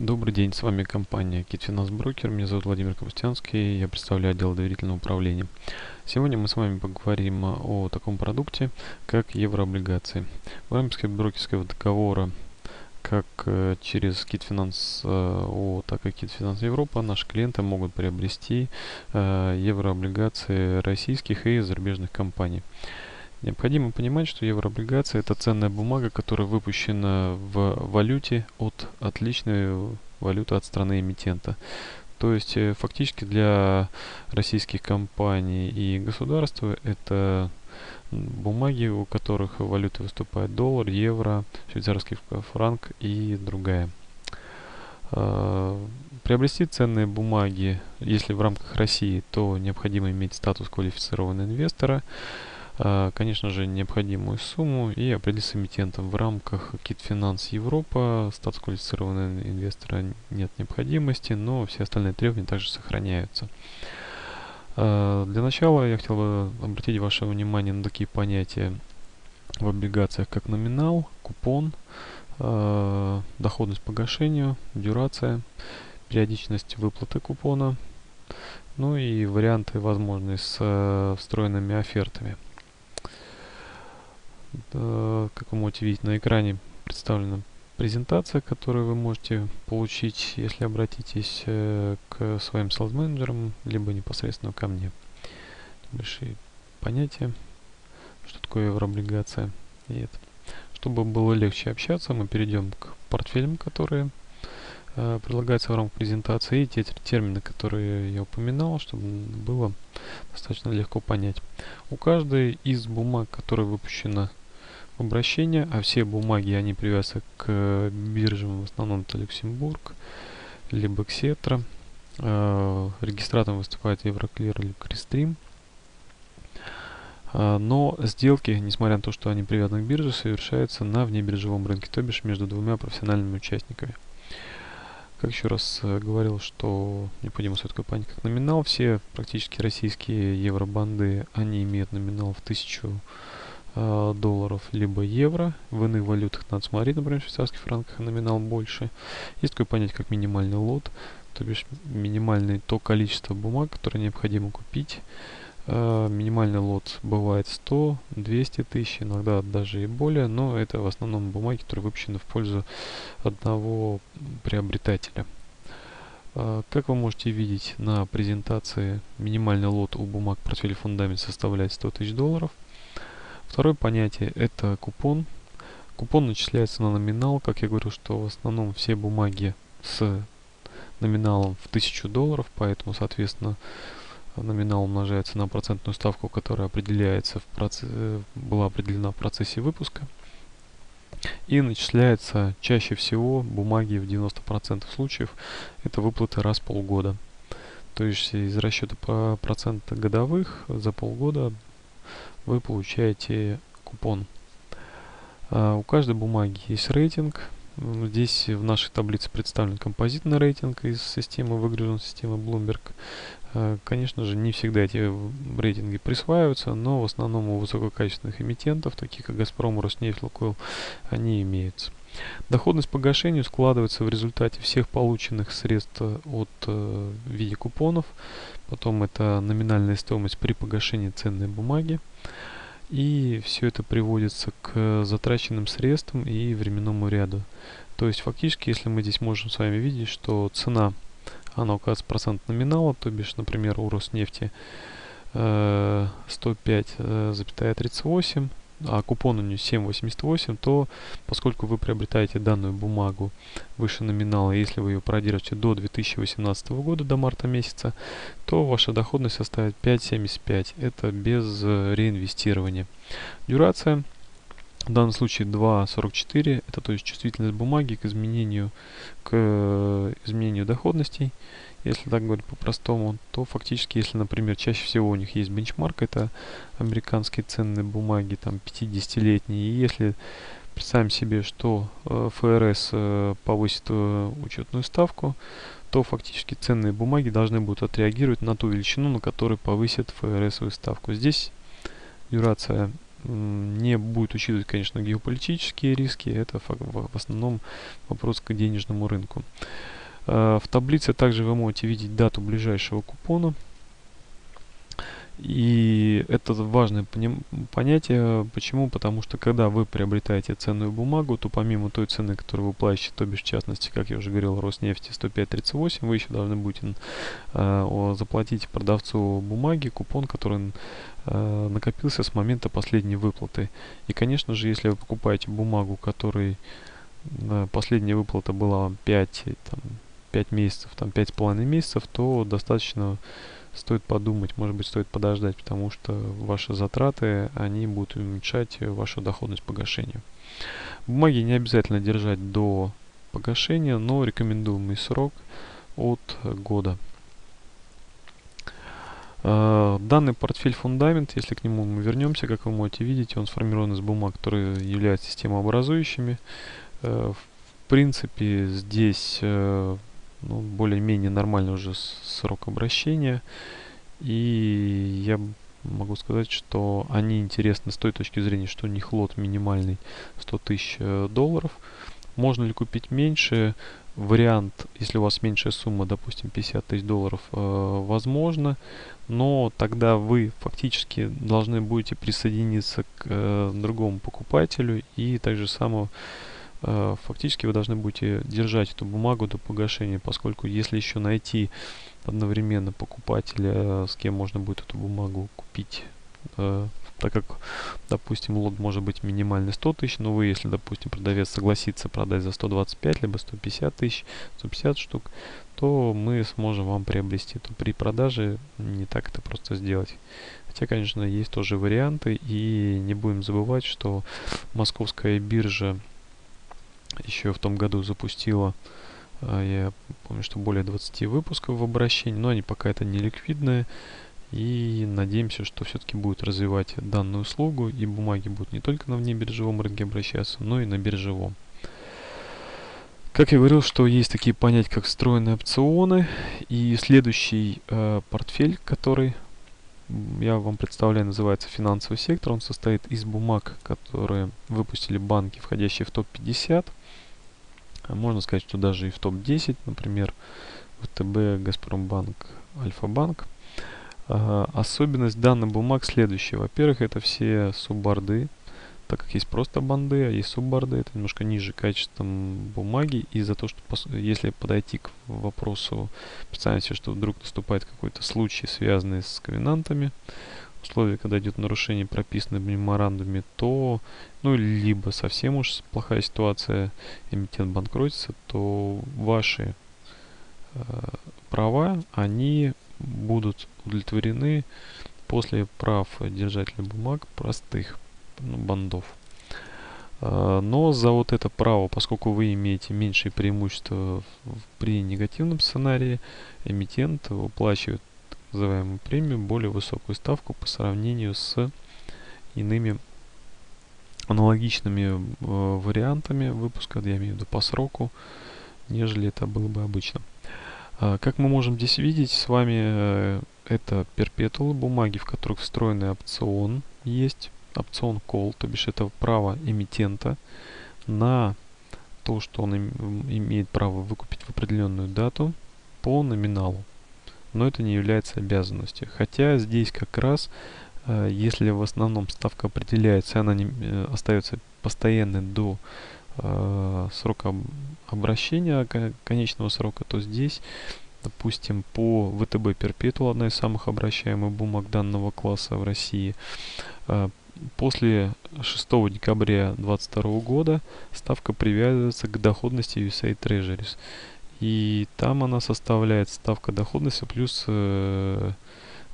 Добрый день, с вами компания Китфинанс Брокер. Меня зовут Владимир Капустянский, я представляю отдел доверительного управления. Сегодня мы с вами поговорим о таком продукте, как еврооблигации. В рамках брокерского договора как э, через Китфинанс ООО, так и Китфинанс Европа наши клиенты могут приобрести э, еврооблигации российских и зарубежных компаний. Необходимо понимать, что еврооблигация это ценная бумага, которая выпущена в валюте от отличной валюты от страны эмитента. То есть э, фактически для российских компаний и государства это бумаги, у которых валюты выступает доллар, евро, швейцарский франк и другая. А, приобрести ценные бумаги, если в рамках России, то необходимо иметь статус квалифицированного инвестора. А, конечно же, необходимую сумму и определиться эмитентом. В рамках Kit Finance Европа статус квалифицированного инвестора нет необходимости, но все остальные требования также сохраняются. А, для начала я хотел бы обратить ваше внимание на такие понятия в облигациях, как номинал, купон, а, доходность погашению, дюрация, периодичность выплаты купона, ну и варианты возможные с э, встроенными офертами. Как вы можете видеть на экране представлена презентация, которую вы можете получить, если обратитесь э, к своим sales менеджерам либо непосредственно ко мне. Большие понятия, что такое еврооблигация. И это. Чтобы было легче общаться, мы перейдем к портфелям, которые э, предлагаются в рамках презентации, и те термины, которые я упоминал, чтобы было достаточно легко понять. У каждой из бумаг, которая выпущена обращения, а все бумаги, они привязаны к биржам, в основном это Люксембург, либо Ксетра. Э, регистратором выступает Евроклир или Кристрим. Э, но сделки, несмотря на то, что они привязаны к бирже, совершаются на внебиржевом рынке, то бишь между двумя профессиональными участниками. Как еще раз э, говорил, что необходимо такое понять как номинал. Все практически российские евробанды, они имеют номинал в 1000 э, долларов либо евро. В иных валютах надо смотреть, например, в швейцарских франках номинал больше. Есть такое понятие, как минимальный лот, то бишь минимальное то количество бумаг, которое необходимо купить. Э, минимальный лот бывает 100, 200 тысяч, иногда даже и более, но это в основном бумаги, которые выпущены в пользу одного приобретателя. Uh, как вы можете видеть на презентации, минимальный лот у бумаг портфеля фундамент составляет 100 тысяч долларов. Второе понятие это купон. Купон начисляется на номинал. Как я говорю, что в основном все бумаги с номиналом в 1000 долларов, поэтому, соответственно, номинал умножается на процентную ставку, которая определяется в процессе, была определена в процессе выпуска. И начисляется чаще всего бумаги в 90% случаев. Это выплаты раз в полгода. То есть из расчета по процента годовых за полгода вы получаете купон. А, у каждой бумаги есть рейтинг. Здесь в нашей таблице представлен композитный рейтинг из системы, выгружен системы Bloomberg. А, конечно же, не всегда эти рейтинги присваиваются, но в основном у высококачественных эмитентов, таких как Газпром, Роснефть, Лукойл, они имеются. Доходность погашению складывается в результате всех полученных средств от э, в виде купонов. Потом это номинальная стоимость при погашении ценной бумаги. И все это приводится к затраченным средствам и временному ряду. То есть фактически, если мы здесь можем с вами видеть, что цена, она указывается процент номинала, то бишь, например, у Роснефти э, 105,38, а купон у нее 7.88, то поскольку вы приобретаете данную бумагу выше номинала, если вы ее продержите до 2018 года, до марта месяца, то ваша доходность составит 5.75. Это без э, реинвестирования. Дюрация в данном случае 2.44, это то есть чувствительность бумаги к изменению, к э, изменению доходностей. Если так говорить по-простому, то фактически, если, например, чаще всего у них есть бенчмарк, это американские ценные бумаги, там 50-летние, и если представим себе, что э, ФРС э, повысит учетную ставку, то фактически ценные бумаги должны будут отреагировать на ту величину, на которой повысит ФРСовую ставку. Здесь дюрация не будет учитывать, конечно, геополитические риски. Это в основном вопрос к денежному рынку. В таблице также вы можете видеть дату ближайшего купона и это важное понятие. Почему? Потому что когда вы приобретаете ценную бумагу, то помимо той цены, которую вы платите, то бишь в частности, как я уже говорил, Роснефти 105.38, вы еще должны будете э, заплатить продавцу бумаги купон, который э, накопился с момента последней выплаты. И, конечно же, если вы покупаете бумагу, которой э, последняя выплата была 5, там, 5 месяцев, там 5,5 месяцев, то достаточно стоит подумать, может быть, стоит подождать, потому что ваши затраты, они будут уменьшать вашу доходность погашения. Бумаги не обязательно держать до погашения, но рекомендуемый срок от года. А, данный портфель фундамент, если к нему мы вернемся, как вы можете видеть, он сформирован из бумаг, которые являются системообразующими. Э, в принципе, здесь э, ну, более-менее нормальный уже срок обращения. И я могу сказать, что они интересны с той точки зрения, что у них лот минимальный 100 тысяч э, долларов. Можно ли купить меньше? Вариант, если у вас меньшая сумма, допустим, 50 тысяч долларов, э, возможно, но тогда вы фактически должны будете присоединиться к э, другому покупателю и также само Э, фактически вы должны будете держать эту бумагу до погашения, поскольку если еще найти одновременно покупателя, э, с кем можно будет эту бумагу купить, э, так как, допустим, лот может быть минимальный 100 тысяч, но вы, если, допустим, продавец согласится продать за 125, либо 150 тысяч, 150 штук, то мы сможем вам приобрести. То при продаже не так это просто сделать. Хотя, конечно, есть тоже варианты, и не будем забывать, что московская биржа еще в том году запустила, а, я помню, что более 20 выпусков в обращении, но они пока это не ликвидные. И надеемся, что все-таки будет развивать данную услугу, и бумаги будут не только на внебиржевом рынке обращаться, но и на биржевом. Как я говорил, что есть такие понятия, как встроенные опционы. И следующий э, портфель, который я вам представляю, называется финансовый сектор. Он состоит из бумаг, которые выпустили банки, входящие в топ-50. А можно сказать, что даже и в топ-10, например, ВТБ, Газпромбанк, Альфа-банк. А, особенность данных бумаг следующая. Во-первых, это все субборды, так как есть просто банды, а есть субборды, это немножко ниже качеством бумаги. И за то, что если подойти к вопросу, представим себе, что вдруг наступает какой-то случай, связанный с ковенантами, условия, когда идет нарушение прописанное в меморандуме, то, ну, либо совсем уж плохая ситуация, эмитент банкротится, то ваши э, права, они будут удовлетворены после прав держателя бумаг простых бандов. Э, но за вот это право, поскольку вы имеете меньшие преимущества при негативном сценарии, эмитент выплачивает называемую премию, более высокую ставку по сравнению с иными аналогичными э, вариантами выпуска, я имею в виду по сроку, нежели это было бы обычно. А, как мы можем здесь видеть с вами, э, это перпетуалы бумаги, в которых встроенный опцион есть, опцион call, то бишь это право эмитента на то, что он имеет право выкупить в определенную дату по номиналу но это не является обязанностью. Хотя здесь как раз, э, если в основном ставка определяется, она не, э, остается постоянной до э, срока обращения конечного срока, то здесь, допустим, по ВТБ Перпетуал, одна из самых обращаемых бумаг данного класса в России, после 6 декабря 2022 года ставка привязывается к доходности USA Treasuries. И там она составляет ставка доходности плюс э,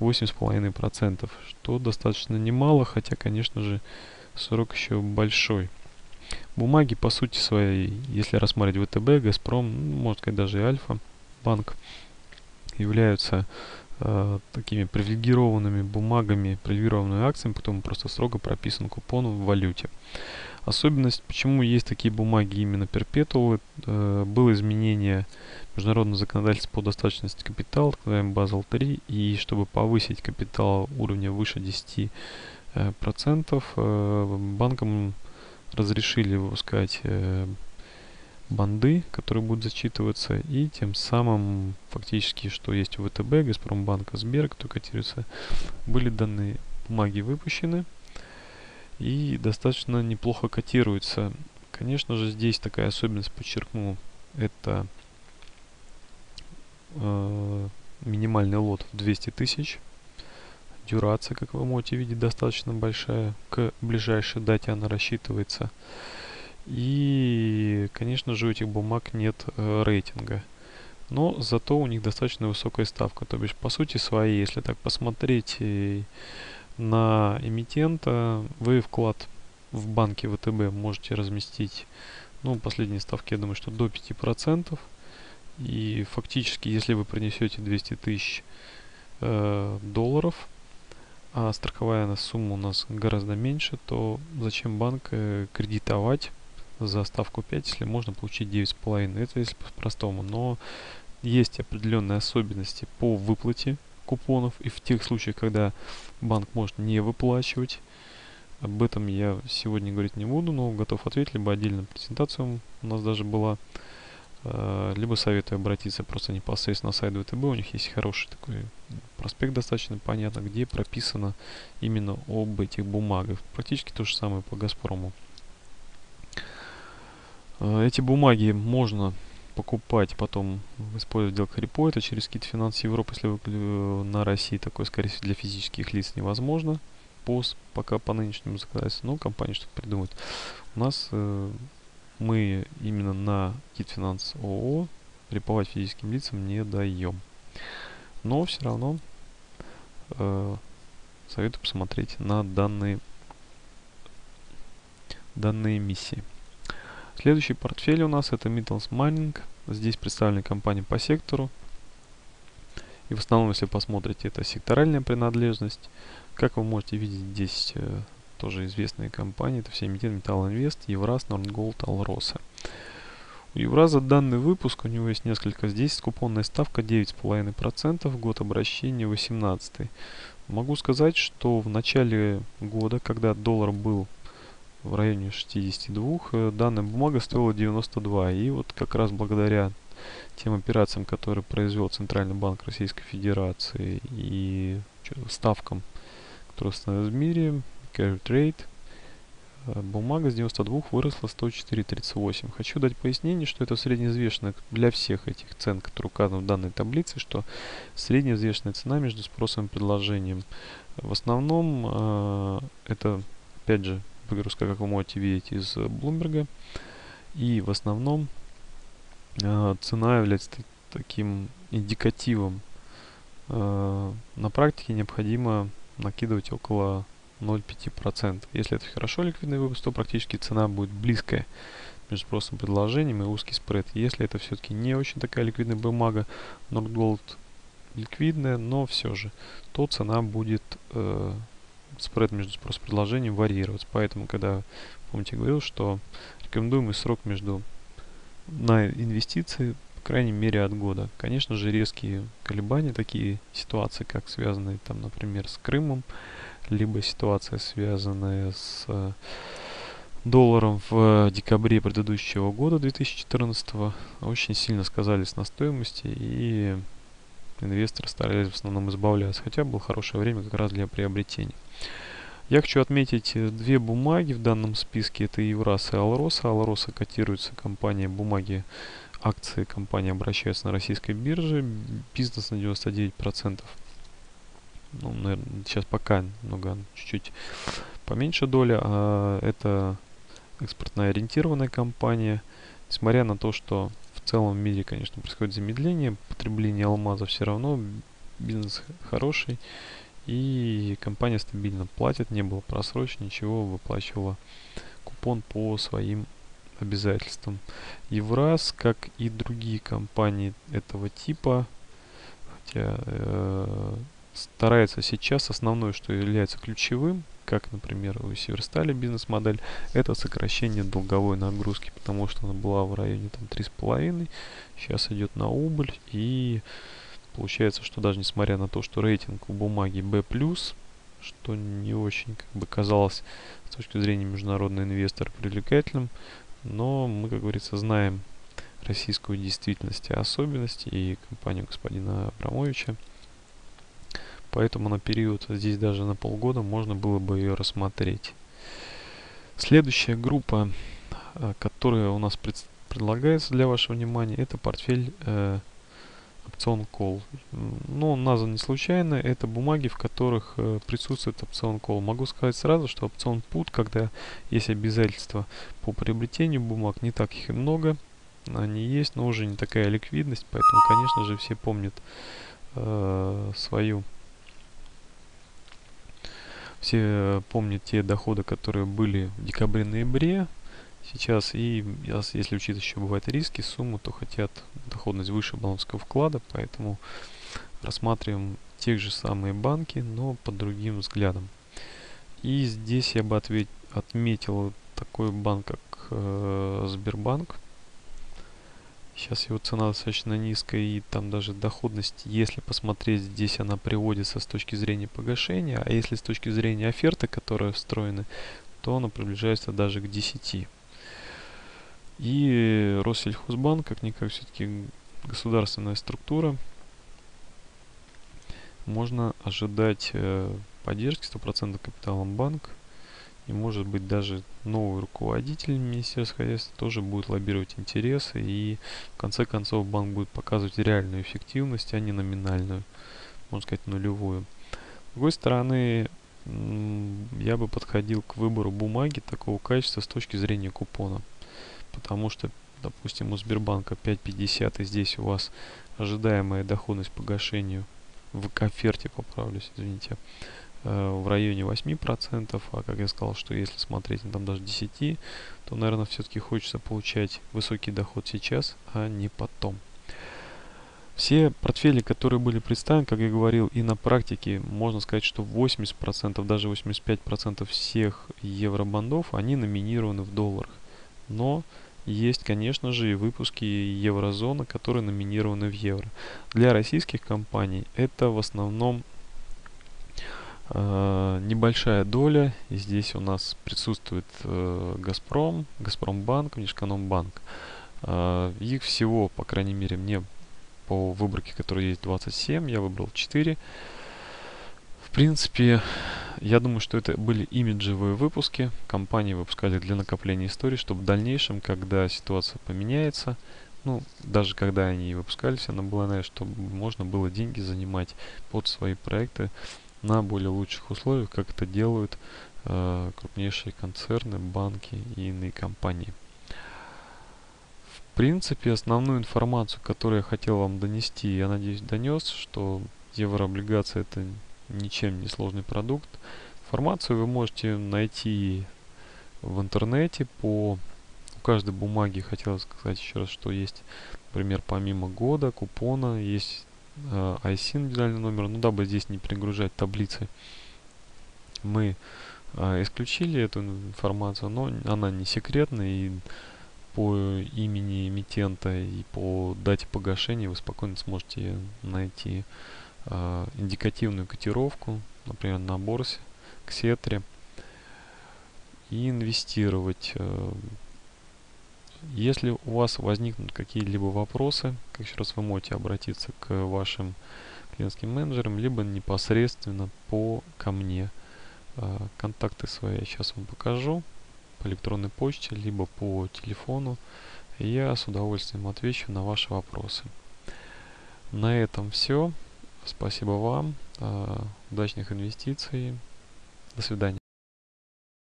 8,5%, что достаточно немало, хотя, конечно же, срок еще большой. Бумаги, по сути своей, если рассматривать ВТБ, Газпром, ну, можно сказать даже и Альфа, банк, являются э, такими привилегированными бумагами, привилегированными акциями, потом просто строго прописан купон в валюте. Особенность, почему есть такие бумаги именно перпетуалы, э, было изменение международного законодательства по достаточности капитала, так называемый Basel 3, и чтобы повысить капитал уровня выше 10 э, процентов. Э, банкам разрешили выпускать э, банды, которые будут зачитываться, и тем самым фактически, что есть у ВТБ, Газпромбанк, Сбер, кто котируется, были данные бумаги выпущены и достаточно неплохо котируются. Конечно же, здесь такая особенность, подчеркну, это э, минимальный лот в 200 тысяч. Дюрация, как вы можете видеть, достаточно большая. К ближайшей дате она рассчитывается. И, конечно же, у этих бумаг нет э, рейтинга. Но зато у них достаточно высокая ставка. То бишь, по сути своей, если так посмотреть на эмитента, вы вклад в банке ВТБ можете разместить, ну, последние ставки, я думаю, что до 5%. И фактически, если вы принесете 200 тысяч э, долларов, а страховая сумма у нас гораздо меньше, то зачем банк э, кредитовать за ставку 5, если можно получить 9,5. Это если по-простому. Но есть определенные особенности по выплате купонов и в тех случаях, когда банк может не выплачивать. Об этом я сегодня говорить не буду, но готов ответить, либо отдельная презентация у нас даже была, э, либо советую обратиться просто непосредственно на сайт ВТБ, у них есть хороший такой проспект достаточно понятно, где прописано именно об этих бумагах. Практически то же самое по Газпрому. Э, эти бумаги можно покупать, потом использовать сделка репо, это через какие-то финансы Европы, если вы э, на России такое, скорее всего, для физических лиц невозможно, по, пока по нынешнему законодательству, но компания что-то придумает. У нас э, мы именно на Китфинанс ООО реповать физическим лицам не даем. Но все равно э, советую посмотреть на данные данные миссии. Следующий портфель у нас это Mittels Mining. Здесь представлены компании по сектору. И в основном, если посмотрите, это секторальная принадлежность. Как вы можете видеть, здесь э, тоже известные компании. Это все эмитент Металл Инвест, Евраз, Нордголд, Алроса. У Евраза данный выпуск, у него есть несколько. Здесь купонная ставка 9,5%, год обращения 18. Могу сказать, что в начале года, когда доллар был в районе 62. Э, данная бумага стоила 92. И вот как раз благодаря тем операциям, которые произвел Центральный банк Российской Федерации и ставкам, которые установились в мире, carry trade, э, бумага с 92 выросла 104.38. Хочу дать пояснение, что это среднеизвешенная для всех этих цен, которые указаны в данной таблице, что среднеизвешенная цена между спросом и предложением. В основном э, это, опять же, выгрузка, как вы можете видеть, из Bloomberg. И в основном э, цена является таким индикативом. Э, на практике необходимо накидывать около 0,5%. Если это хорошо ликвидный выпуск, то практически цена будет близкая между спросом и предложением и узкий спред. Если это все-таки не очень такая ликвидная бумага, Nordgold ликвидная, но все же, то цена будет э, спред между спрос и предложением варьироваться. Поэтому, когда, помните, я говорил, что рекомендуемый срок между на инвестиции, по крайней мере, от года. Конечно же, резкие колебания, такие ситуации, как связанные, там, например, с Крымом, либо ситуация, связанная с э, долларом в декабре предыдущего года, 2014, очень сильно сказались на стоимости и инвесторы старались в основном избавляться, хотя было хорошее время как раз для приобретения. Я хочу отметить э, две бумаги в данном списке. Это Евраз и Алроса. Алроса котируется компания бумаги акции компания обращается на российской бирже. Бизнес на 99%. Ну, наверное, сейчас пока много, чуть-чуть поменьше доля. А это экспортно ориентированная компания. Несмотря на то, что в целом в мире, конечно, происходит замедление потребления алмаза, все равно бизнес хороший. И компания стабильно платит, не было просрочки, ничего, выплачивала купон по своим обязательствам. Евраз, как и другие компании этого типа, хотя э, старается сейчас основное, что является ключевым, как, например, у Северстали бизнес-модель, это сокращение долговой нагрузки, потому что она была в районе там 3,5, сейчас идет на убыль и Получается, что даже несмотря на то, что рейтинг у бумаги B+, что не очень как бы казалось с точки зрения международного инвестора привлекательным, но мы, как говорится, знаем российскую действительность и особенности и компанию господина Абрамовича. Поэтому на период, здесь даже на полгода, можно было бы ее рассмотреть. Следующая группа, э, которая у нас пред, предлагается для вашего внимания, это портфель э, опцион call. Ну, назван не случайно. Это бумаги, в которых э, присутствует опцион call. Могу сказать сразу, что опцион put, когда есть обязательства по приобретению бумаг, не так их и много. Они есть, но уже не такая ликвидность, поэтому, конечно же, все помнят э, свою все помнят те доходы, которые были в декабре-ноябре сейчас. И если учитывать еще бывают риски, сумму, то хотят доходность выше балансового вклада. Поэтому рассматриваем тех же самые банки, но под другим взглядом. И здесь я бы ответ, отметил такой банк, как э, Сбербанк. Сейчас его цена достаточно низкая и там даже доходность, если посмотреть, здесь она приводится с точки зрения погашения, а если с точки зрения оферты, которая встроена, то она приближается даже к 10. И Россельхозбанк, как-никак, все-таки государственная структура. Можно ожидать э, поддержки 100% капиталом банк и может быть даже новый руководитель Министерства хозяйства тоже будет лоббировать интересы и в конце концов банк будет показывать реальную эффективность, а не номинальную, можно сказать нулевую. С другой стороны, я бы подходил к выбору бумаги такого качества с точки зрения купона. Потому что, допустим, у Сбербанка 5.50 и здесь у вас ожидаемая доходность по гашению в оферте, поправлюсь, извините, в районе 8%, а как я сказал, что если смотреть ну, там даже 10, то, наверное, все-таки хочется получать высокий доход сейчас, а не потом. Все портфели, которые были представлены, как я говорил, и на практике, можно сказать, что 80%, даже 85% всех евробандов, они номинированы в долларах. Но есть, конечно же, и выпуски еврозоны, которые номинированы в евро. Для российских компаний это в основном Э, небольшая доля. И здесь у нас присутствует э, Газпром, Газпромбанк, Внешэкономбанк. Э, их всего, по крайней мере, мне по выборке, которая есть 27, я выбрал 4. В принципе, я думаю, что это были имиджевые выпуски. Компании выпускали для накопления истории, чтобы в дальнейшем, когда ситуация поменяется, ну, даже когда они выпускались, она была, наверное, чтобы можно было деньги занимать под свои проекты на более лучших условиях, как это делают э, крупнейшие концерны, банки и иные компании. В принципе, основную информацию, которую я хотел вам донести, я надеюсь, донес, что еврооблигация это ничем не сложный продукт. Информацию вы можете найти в интернете по у каждой бумаги хотел сказать еще раз, что есть, например, помимо года, купона, есть э, IC индивидуальный номер, ну дабы здесь не перегружать таблицы, мы э, исключили эту информацию, но она не секретная и по имени эмитента и по дате погашения вы спокойно сможете найти э, индикативную котировку, например, на борсе, к сетре и инвестировать. Э, если у вас возникнут какие-либо вопросы, как еще раз вы можете обратиться к вашим клиентским менеджерам, либо непосредственно по ко мне. А, контакты свои я сейчас вам покажу по электронной почте, либо по телефону. Я с удовольствием отвечу на ваши вопросы. На этом все. Спасибо вам. А, удачных инвестиций. До свидания.